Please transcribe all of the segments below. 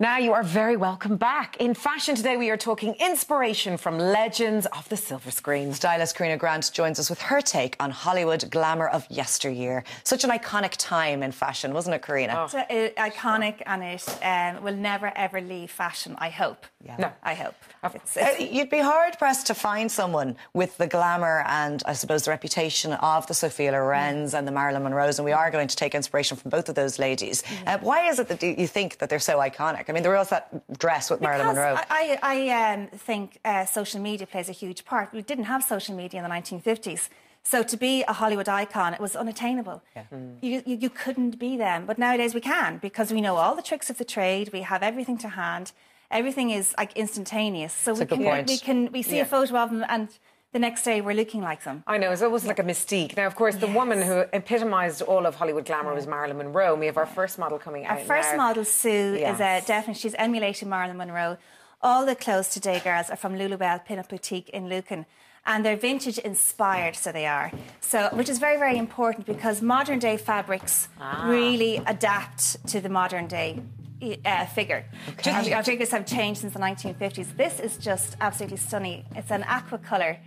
Now you are very welcome back. In fashion today, we are talking inspiration from legends of the silver screen. Stylist Corina Grant joins us with her take on Hollywood glamour of yesteryear. Such an iconic time in fashion, wasn't it, Corina? Oh. It's uh, iconic and it um, will never ever leave fashion, I hope. Yeah. No. I hope. It's, it's... Uh, you'd be hard pressed to find someone with the glamour and, I suppose, the reputation of the Sophia Lorens mm. and the Marilyn Monroes, and we are going to take inspiration from both of those ladies. Mm. Uh, why is it that you think that they're so iconic? I mean, there was that dress with because Marilyn Monroe. I, I um, think uh, social media plays a huge part. We didn't have social media in the 1950s. So to be a Hollywood icon, it was unattainable. Yeah. Mm. You, you, you, couldn't be them. But nowadays we can because we know all the tricks of the trade. We have everything to hand. Everything is like instantaneous. So That's we can, we can we see yeah. a photo of them and the next day we're looking like them. I know, it's almost like a mystique. Now, of course, the yes. woman who epitomised all of Hollywood glamour was Marilyn Monroe. We have our first model coming our out. Our first now. model, Sue, yes. is a definitely, she's emulating Marilyn Monroe. All the clothes today, girls, are from Lulabelle Pinup Boutique in Lucan. And they're vintage inspired, so they are. So, which is very, very important because modern day fabrics ah. really adapt to the modern day uh, figure. Okay. Our, our figures have changed since the 1950s. This is just absolutely stunning. It's an aqua colour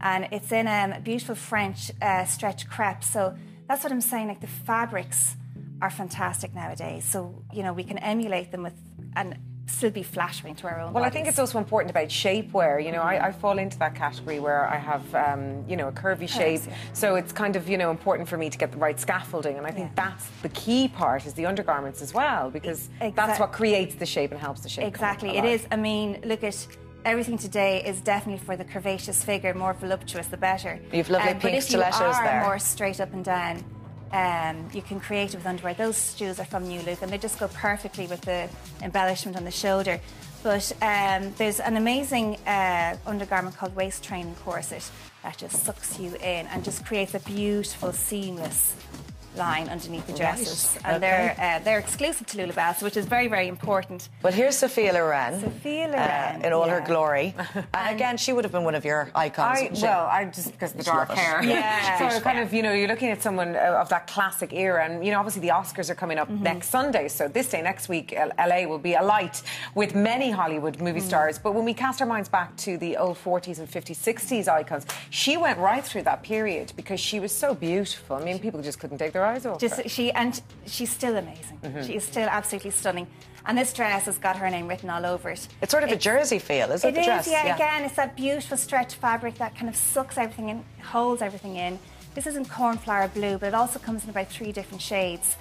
and it's in um, a beautiful French uh, stretch crepe. So that's what I'm saying. Like the fabrics are fantastic nowadays. So you know we can emulate them with and still be flattering to our own. Well, bodies. I think it's also important about shapewear. You know, I, I fall into that category where I have, um, you know, a curvy shape. yeah. So it's kind of, you know, important for me to get the right scaffolding. And I think yeah. that's the key part is the undergarments as well, because that's what creates the shape and helps the shape. Exactly, it is. I mean, look at everything today is definitely for the curvaceous figure, more voluptuous, the better. You've lovely um, pink stilettos there. But if you are more straight up and down, um, you can create it with underwear. Those shoes are from New Look and they just go perfectly with the embellishment on the shoulder. But um, there's an amazing uh, undergarment called waist training corset that just sucks you in and just creates a beautiful, seamless line underneath the dresses, right. and okay. they're uh, they're exclusive to Lulabelle, which is very very important. But here's Sophia Loren, Sophia uh, Loren uh, in all yeah. her glory, and again she would have been one of your icons. I, well, I just because of the dark hair. Yeah. so kind of you know you're looking at someone uh, of that classic era, and you know obviously the Oscars are coming up mm-hmm. next Sunday, so this day next week LA will be alight with many Hollywood movie mm. stars. But when we cast our minds back to the old 40s and 50s, 60s icons, she went right through that period because she was so beautiful. I mean, people just couldn't take their eyes off just, her. She and she's still amazing. Mm-hmm. She is still absolutely stunning. And this dress has got her name written all over it. It's sort of it's, a jersey feel, is it? It the is, dress? Yeah, yeah. Again, it's that beautiful stretch fabric that kind of sucks everything in, holds everything in. This isn't cornflower blue, but it also comes in about three different shades.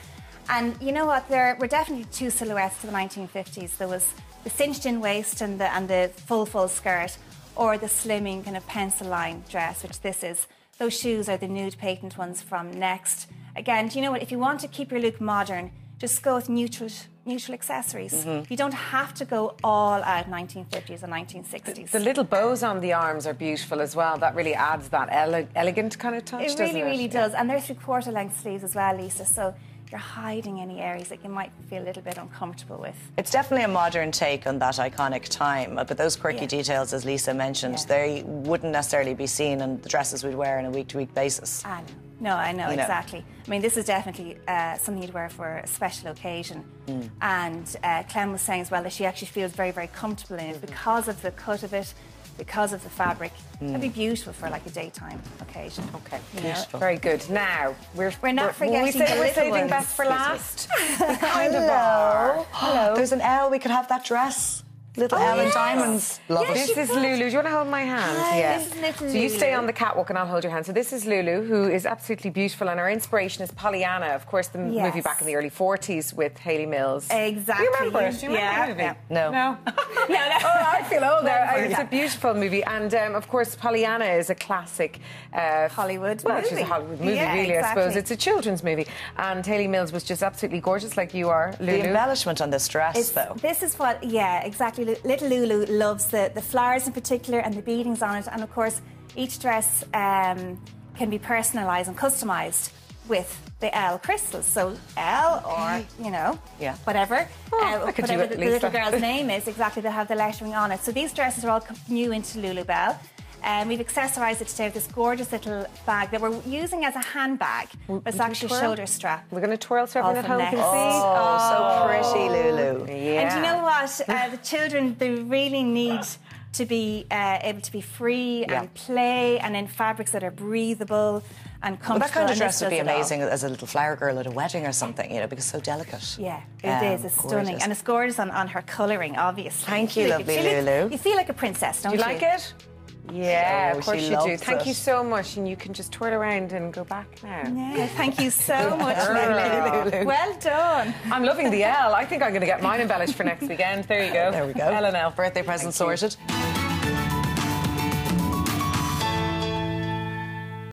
And you know what? There were definitely two silhouettes to the 1950s. There was the cinched-in waist and the and the full full skirt, or the slimming kind of pencil line dress, which this is. Those shoes are the nude patent ones from Next. Again, do you know what? If you want to keep your look modern, just go with neutral neutral accessories. Mm-hmm. You don't have to go all out 1950s and 1960s. The, the, little bows on the arms are beautiful as well. That really adds that ele- elegant kind of touch. It really, really does. And they're three quarter length sleeves as well, Lisa. So you're hiding any areas that you might feel a little bit uncomfortable with. It's definitely a modern take on that iconic time, but those quirky yeah. details, as Lisa mentioned, yeah. they wouldn't necessarily be seen in the dresses we'd wear on a week to week basis. I know. No, I know, you exactly. Know. I mean, this is definitely uh, something you'd wear for a special occasion. Mm. And uh, Clem was saying as well that she actually feels very, very comfortable in it mm-hmm. because of the cut of it, because of the fabric. Mm. It'd be beautiful for like a daytime occasion. Okay, beautiful. Very good. Now we're we're not we're, forgetting. We say we're saving ones. best for last. kind Hello. Hello. There's an L. We could have that dress. Little oh, Ellen yes. Diamonds. Love yes, it. This is Lulu. Do you want to hold my hand? Hi, yeah. This is little so you stay on the catwalk and I'll hold your hand. So this is Lulu, who is absolutely beautiful, and our inspiration is Pollyanna. Of course, the yes. movie back in the early 40s with Hayley Mills. Exactly. You remember it? Do you remember yeah. the movie? Yeah. No. No. no, no. Oh, I feel old there. It's a beautiful movie. And, um, of course, Pollyanna is a classic... Uh, Hollywood well, movie. Well, it's a Hollywood movie, yeah, really, exactly. I suppose. It's a children's movie. And Hayley Mills was just absolutely gorgeous, like you are, Lulu. The embellishment on this dress, it's, though. This is what... Yeah, exactly. Little Lulu loves the, the flowers in particular and the beadings on it. And of course, each dress um, can be personalised and customised with the L crystals. So L or, you know, yeah. whatever. Oh, uh, whatever the, the little girl's name is, exactly, they have the lettering on it. So these dresses are all new into Lulabelle. Um, we've accessorised it today with this gorgeous little bag that we're using as a handbag, but it's actually twirl? shoulder strap. We're going to twirl so All everyone at from home can see. Oh, so pretty, Lulu. Yeah. And do you know what? Uh, the children, they really need to be uh, able to be free Yeah. and play and in fabrics that are breathable and comfortable. Well, that kind of dress would be does it all. amazing as a little flower girl at a wedding or something, you know, because it's so delicate. Yeah, it is. Um, It's stunning. gorgeous. And it's gorgeous on, on her colouring, obviously. Thank you, feel lovely you feel Lulu. you feel like a princess, don't you? Do you? you like it? Yeah, Oh, of course she you do. loves Thank it. you so much, and you can just twirl around and go back now. Yeah, thank you so much, Lulu. Well done. I'm loving the L. I think I'm going to get mine embellished for next weekend. There you go. There we go. L and L. Birthday present sorted.